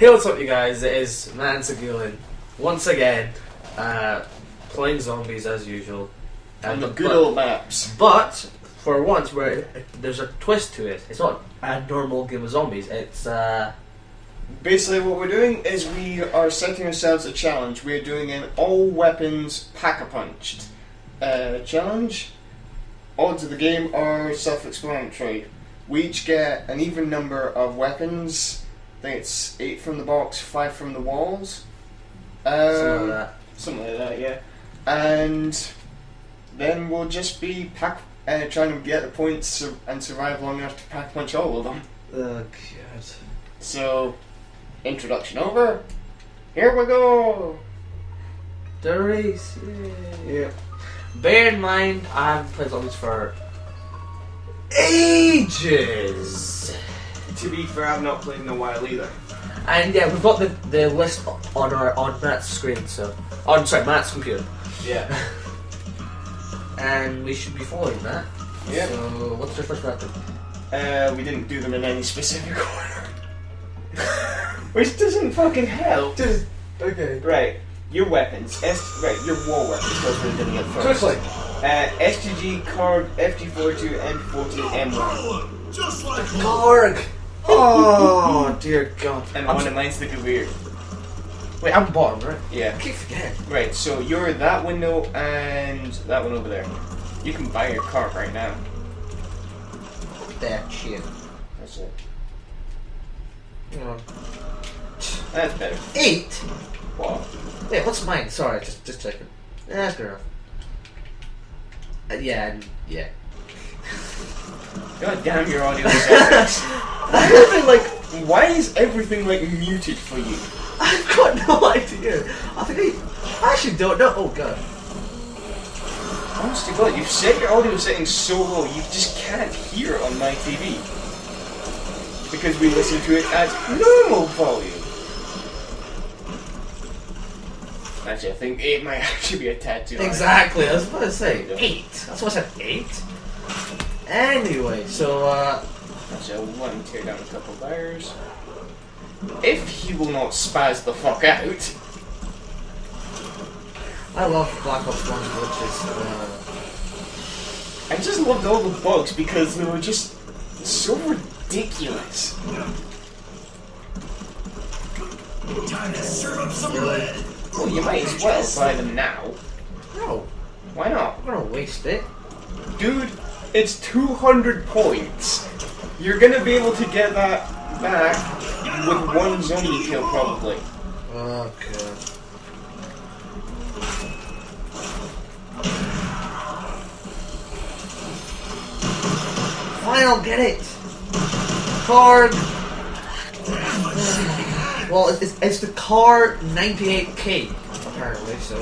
Hey, what's up, you guys? It is Man Sagulin once again, uh, playing zombies as usual. And the good but, old maps. but for once, where there's a twist to it. It's not a normal game of zombies. It's uh, Basically, what we're doing is we are setting ourselves a challenge. We're doing an all weapons pack a punched uh, challenge. Odds of the game are self explanatory. We each get an even number of weapons. I think it's eight from the box, five from the walls. Um, something like that. Something like that, yeah. And then we'll just be pack uh, trying to get the points sur- and survive long enough to pack punch all of them. Oh god. So, introduction over. Here we go. The race. Yeah. Bear in mind, I haven't played zombies for ages. To be fair, I've not played in a while either. And yeah, we've got the, the list on our on Matt's screen, so on sorry Matt's computer, Yeah. and we should be following that. Yeah. So what's your first weapon? Uh, we didn't do them in any specific order. Which doesn't fucking help. Just okay. Right, your weapons. S- right, your war weapons. Because we're doing it first. Quickly. Uh, STG, card, FG42, M40, M1. Just like Garg. Oh dear God. And I'm one of mine's the Gewehr. wait, I'm bottom, right? Yeah. I keep forgetting. Right, so you're that window and that one over there. You can buy your Kar right now. That shit. That's it. That's better. Eight. Wow. Wait, what's mine? Sorry, just just checking. Yeah, that's good enough. Uh, yeah, yeah. God damn your audio. why, are they, like, why is everything like muted for you? I've got no idea. I think I, I actually don't know. Oh god. Honest to God, you've set your audio settings so low you just can't hear it on my TV. Because we listen to it at normal volume. Actually, I think it might actually be a tattoo. on it. Exactly, I was about to say eight. That's what I said, eight. Anyway, so uh, Actually, I want to tear down a couple wires. If he will not spaz the fuck out. I love Black Ops One, which is uh, I just loved all the bugs because they were just so ridiculous. time to serve up some lead. Well, you might as well buy them now. no, Why not? I'm gonna waste it. Dude, it's 200 points. You're gonna be able to get that back with one zombie kill, probably. Okay. Fine, I'll get it. Card. Well, it's, it's, it's the Kar 98k apparently. So.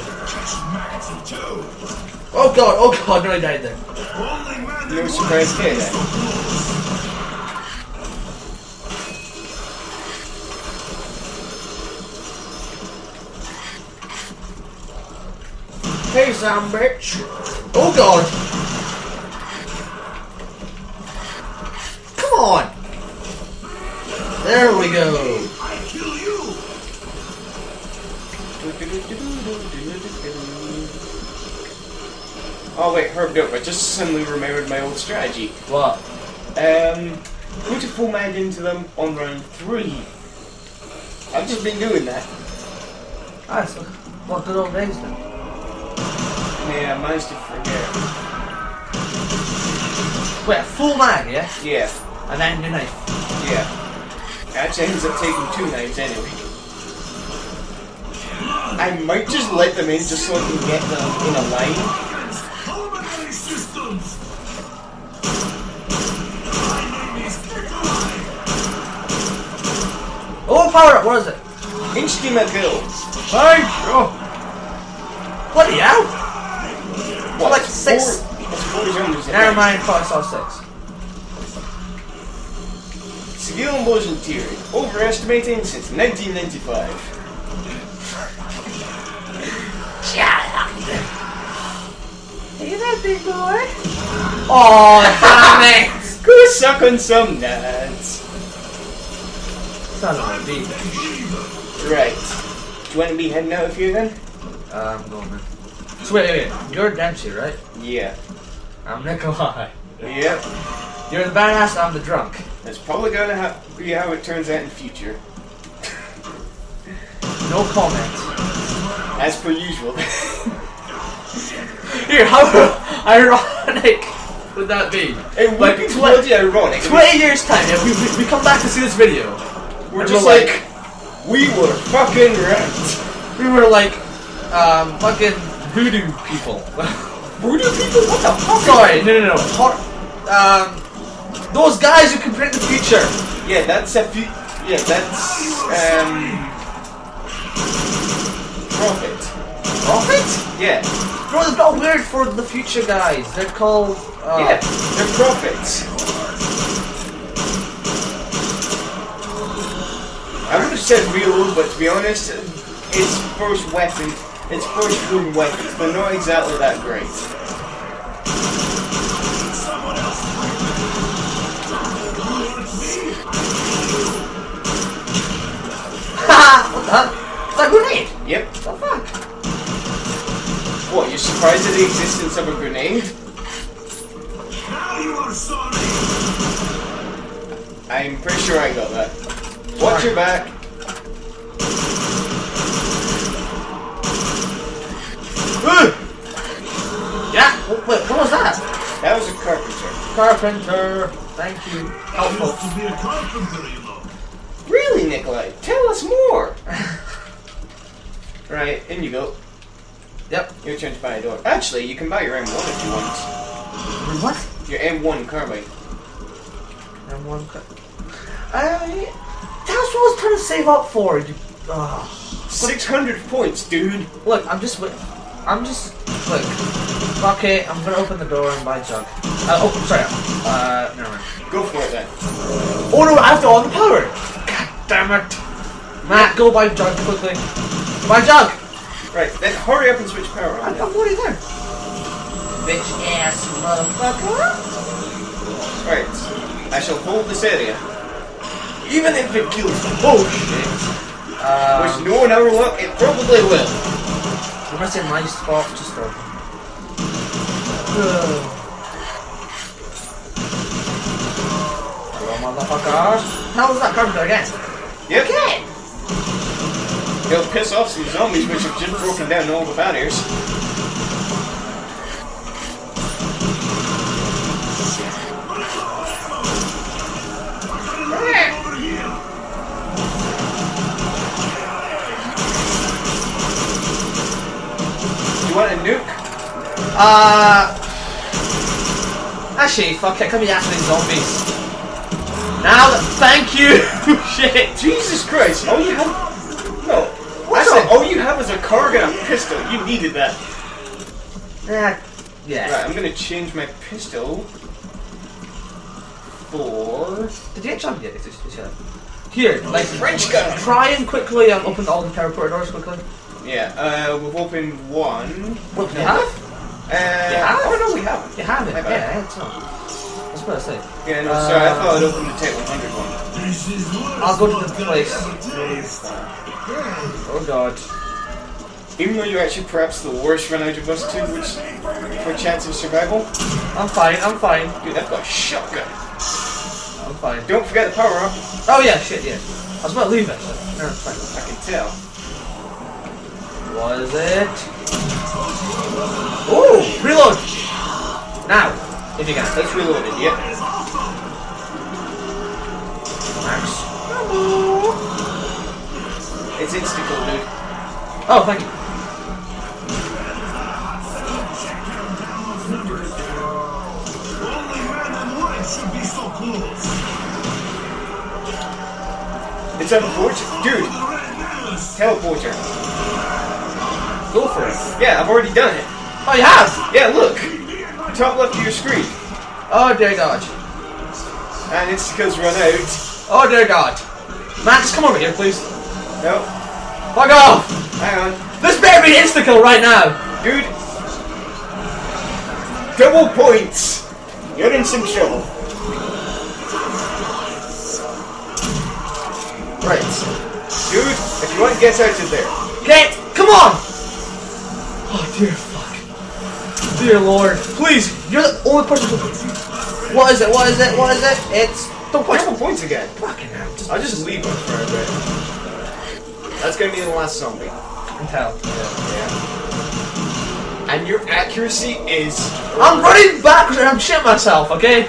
Oh god! Oh god! No, I died there. No surprise kid. This. Hey, Sam, bitch. Oh god. Come on. There we go. I kill you. Oh wait, Herb Dope, I just suddenly remembered my old strategy. What? Um, put a full mag into them on round three. I've just been doing that. Ah, so what good old days then? Yeah, I managed to forget. Wait, a full mag, yeah? Yeah, And then your knife. yeah. Actually ends up taking two knives anyway. I might just let them in just so I can get them in a line. Against fulminating systems. My name is Nikolai. Oh, power up, what is it? Instima kill. Hi! Oh. Bloody hell! What, like six- Four, that's four zombies at Never mind, thought I saw six. Skill and motion theory. Overestimating since 1995. Hey there, big boy. Oh, damn it! Go suck on some nuts. Son of a beat. Right. Do you want to be heading out of here then? Uh, I'm going, man. So wait, wait, wait. You're Dempsey, right? Yeah. I'm Nikolai. Yep. You're the badass, I'm the drunk. That's probably gonna ha- be how it turns out in future. No comment. As per usual. Here, how ironic would that be? it would Like, be bloody ironic. 20 years time, if we, we, we come back to see this video, We're just we're like, we were fucking right. we were like, um, fucking voodoo people. Voodoo people? What the fuck? Sorry, no, no, no. Hor- um, those guys who can predict the future. Yeah, that's a few. Yeah, that's um. Prophet. Prophet? Yeah. No, it's not weird for the future guys. They're called. Uh, Yeah, they're prophets. I would have said real, but to be honest, its first weapon, its first wooden weapons, they're not exactly that great. Haha! what the heck? It's a grenade! Yep. What the fuck? What, you're surprised at the existence of a grenade? Now you are Sonic. I'm pretty sure I got that. Watch your back. Yeah? What, what, what was that? That was a carpenter. Carpenter. Thank you. I Helpful. used to be a carpenter, you know. Really, Nikolai? Tell us more! right, in you go. Yep. Your turn to buy a door. Actually, you can buy your M1 if you want. What? Your M1 carbine. And one cut. I. That's what I was trying to save up for. You, ah. Ugh. 600 points, dude! Look, I'm just. Wi- I'm just. Look. Fuck it. I'm gonna open the door and buy jug. Uh, oh, sorry. Uh, never mind. Go for it then. Oh no, I have to on the power. God damn it. Matt, go buy jug quickly. Buy jug. Right, then hurry up and switch power I'm, on. I'm already there. Bitch ass motherfucker. Right, I shall hold this area. Even if it kills the bullshit, Um, which no one ever will, it probably will. I'm say my spot just open. Hello, motherfuckers. How was that carpenter again? Yep. It'll piss off some zombies which have just broken down all the barriers. Uh. Actually, fuck it. Come here after these zombies. Now. Thank you! Shit! Jesus Christ! All you have. No. I What's said up? all you have is a card and a pistol. You needed that. Yeah. Yeah. Right, I'm gonna change my pistol for. Did you get jump yet? It's just- uh, Here, like. Trench gun! Try and quickly um, open all the teleporter doors quickly. Yeah, uh, we've opened one. What, you have? Uh, have? Oh no, we haven't. You have it. My bad. Yeah, it's not. I was about to say. Yeah, no, sorry, I thought I'd opened the Type 100 one. This I'll go to the place. can ever taste. Oh god. Even though you're actually perhaps the worst run out of us two, which for chance of survival. I'm fine, I'm fine, Dude, I've got a shotgun. I'm fine. Don't forget the power up. Oh yeah, shit, yeah. I was about to leave it. but- No, it's fine. I can tell. Was it? Ooh, reload! Now, if you can. Let's reload it. Yep. Max. It's insta-kill, dude. Oh, thank you. It's. Dude, The red nose. teleporter. Go for it. Yeah, I've already done it. Oh, you have? Yeah, look. Top left of your screen. Oh, dear God. And insta-kills run out. Oh, dear God. Max, come over here, please. No, Fuck off! hang on. This better be insta-kill right now! Dude. Double points. You're in some trouble. Right. Dude, if you want to get out of there. Get! Come on! Oh dear. Dear lord. Please, you're the only person who... What is it? What is it? What is it? It's... Don't punch Double points again. Fucking hell. Just, I'll just leave him for a bit. That's gonna be the last zombie. can tell. Yeah. And your accuracy is. I'm running backwards and I'm shitting myself, okay?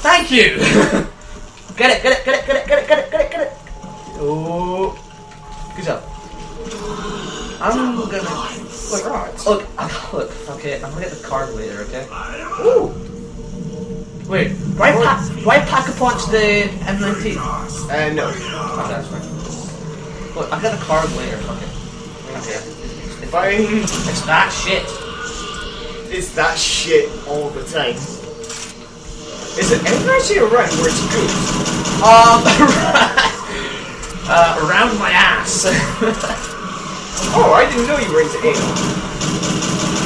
Thank you! get it, get it, get it, get it, get it, get it, get it, get it! Oh. Good job. I'm gonna. Look, Right. look, look, okay, I'm gonna get the card later, okay? Ooh! Wait, I, pack, do I pack a punch the M19? Uh, no. Oh, that's fine. Look, I've got the card later, okay. it. Okay. Fine. It's that shit. It's that shit all the time. Is it ever actually around where it's good? Um, uh, around my ass. Oh, I didn't know you were into anal.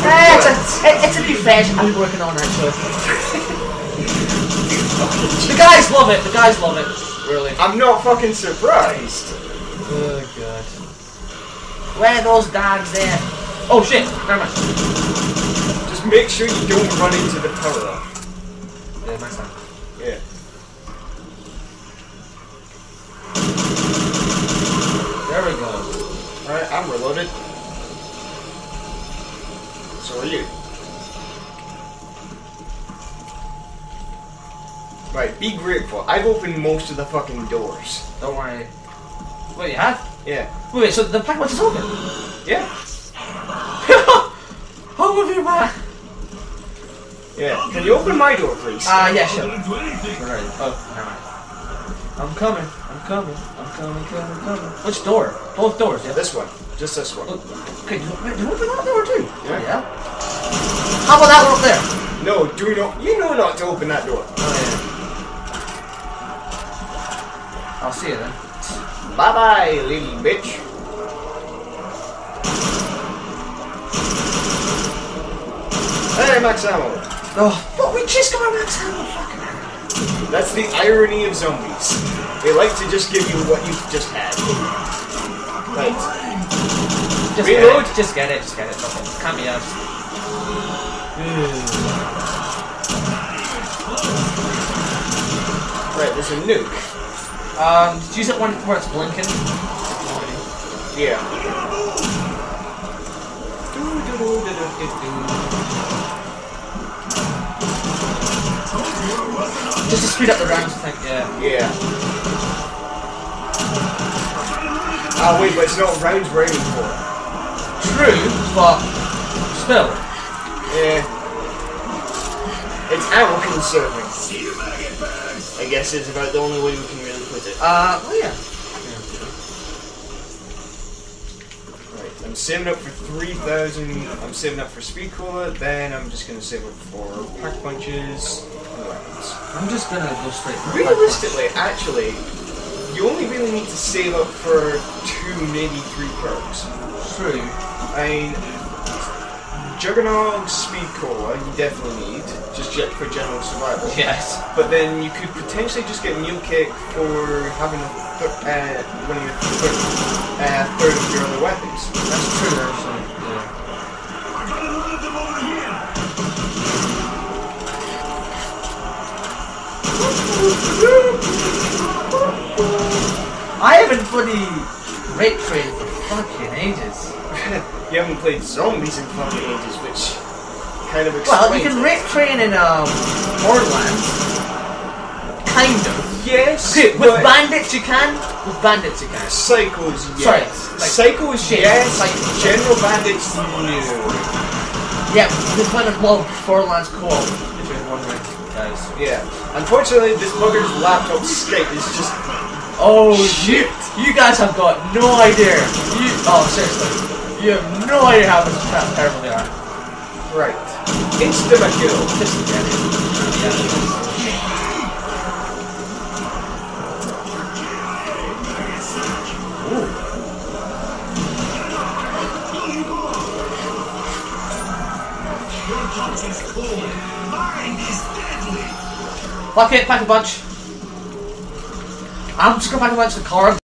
Eh, it's, a, it- it's a new fashion I'm working on actually. the guys love it. The guys love it. Really. I'm not fucking surprised. Oh god. Where are those dogs there? Oh shit! Never mind. Just make sure you don't run into the power off. Yeah, next time. I'm reloaded. So are you. Right, be grateful. I've opened most of the fucking doors. Don't worry. Wait, you have? Yeah. Wait, wait so the pack was open? Yeah. How have you back? Yeah. Can you open my door, please? Ah, yeah, sure. Couldn't do anything. Right. Oh, never mind. I'm coming. I'm coming. I'm coming, coming, coming. Which door? Both doors, yeah? this one. Just this one. Oh, okay, do you, do you open that door too? Yeah. yeah. How about that one up there? No, do not. You know not to open that door. Oh, yeah. I'll see you then. Bye bye, little bitch. Hey, Max Ammo. Oh, but we just got our max ammo. Fucking hell. That's the irony of zombies. They like to just give you what you've just had. Right. Just Reload. get it. Just get it. Just get it. Can't be us. Right, there's a nuke. Um, just use it one where it's blinking. Yeah. Just to speed up the rounds, I think. Yeah. Yeah. Ah, wait, but it's not rounds we're aiming for. True, but still. Yeah. It's ammo conserving. I guess it's about the only way we can really put it. Uh, well, yeah. Right, I'm saving up for 3,000. I'm saving up for speed cola, then I'm just gonna save up for pack punches and weapons. I'm just gonna go straight for the Realistically, actually, you only really need to save up for two, maybe three perks. True. I mean, Juggernog Speed Cola you definitely need, just for general survival. Yes. But then you could potentially just get Mule Kick for having a th- uh, one of your th- uh, third of your other weapons. That's true, actually. I haven't bloody rape trained for fucking ages. you haven't played zombies in fucking ages, which kind of explains Well, you can it. rape train in um, Borderlands. Kind of. Yes, with bandits you can. With bandits you can. Psychos, Sorry, yes. like- Psychos, shit, yes. psychos. General bandits, no. Yeah, playing a well Borderlands co-op. Guys. Yeah. Unfortunately, this bugger's laptop Skype is just Oh shit! You guys have got no idea. You oh seriously, you have no idea how much how terrible they are. right. Insta kill. Just get it. Yeah. Fuck it, pack a bunch. I'm just gonna pack a punch the Kar.